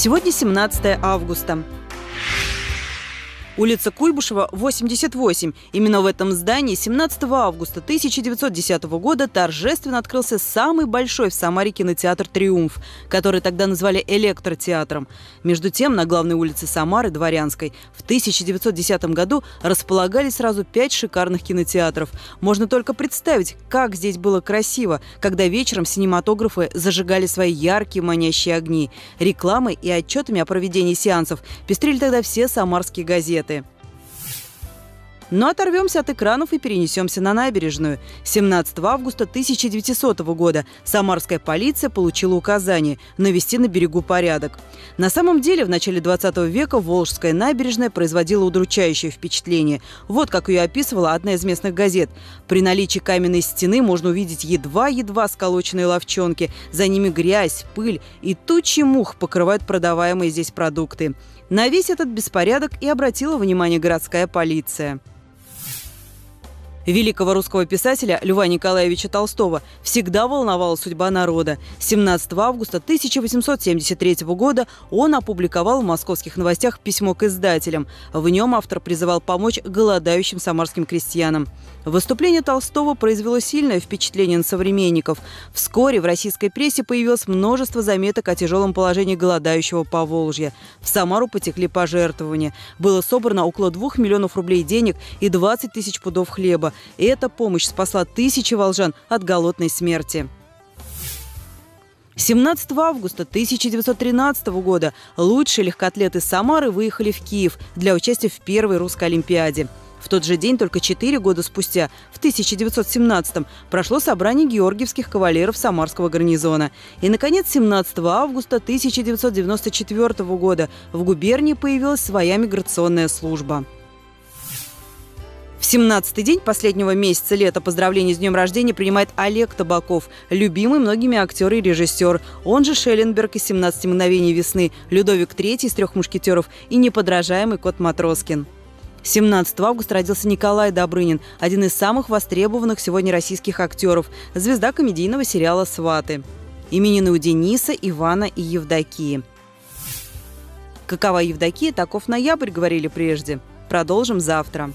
Сегодня 17 августа. Улица Куйбышева, 88. Именно в этом здании 17 августа 1910 года торжественно открылся самый большой в Самаре кинотеатр «Триумф», который тогда назвали электротеатром. Между тем, на главной улице Самары, Дворянской, в 1910 году располагались сразу пять шикарных кинотеатров. Можно только представить, как здесь было красиво, когда вечером синематографы зажигали свои яркие манящие огни. Рекламой и отчетами о проведении сеансов пестрили тогда все самарские газеты планеты. Но оторвемся от экранов и перенесемся на набережную. 17 августа 1900 года самарская полиция получила указание навести на берегу порядок. На самом деле, в начале 20 века Волжская набережная производила удручающее впечатление. Вот как ее описывала одна из местных газет. При наличии каменной стены можно увидеть едва-едва сколоченные ловчонки. За ними грязь, пыль и тучи мух покрывают продаваемые здесь продукты. На весь этот беспорядок и обратила внимание городская полиция. Великого русского писателя Льва Николаевича Толстого всегда волновала судьба народа. 17 августа 1873 года он опубликовал в московских новостях письмо к издателям. В нем автор призывал помочь голодающим самарским крестьянам. Выступление Толстого произвело сильное впечатление на современников. Вскоре в российской прессе появилось множество заметок о тяжелом положении голодающего Поволжья. В Самару потекли пожертвования. Было собрано около 2 миллионов рублей денег и 20 тысяч пудов хлеба. И эта помощь спасла тысячи волжан от голодной смерти. 17 августа 1913 года лучшие легкоатлеты Самары выехали в Киев для участия в первой русской Олимпиаде. В тот же день, только четыре года спустя, в 1917-м, прошло собрание георгиевских кавалеров Самарского гарнизона. И, наконец, 17 августа 1994 года в губернии появилась своя миграционная служба. В 17-й день последнего месяца лета поздравления с днем рождения принимает Олег Табаков, любимый многими актер и режиссер. Он же Шелленберг из «17 мгновений весны», Людовик III из «Трех мушкетеров» и неподражаемый кот Матроскин. 17 августа родился Николай Добрынин, один из самых востребованных сегодня российских актеров, звезда комедийного сериала «Сваты». Именины у Дениса, Ивана и Евдокии. Какова Евдокия, таков ноябрь, говорили прежде. Продолжим завтра.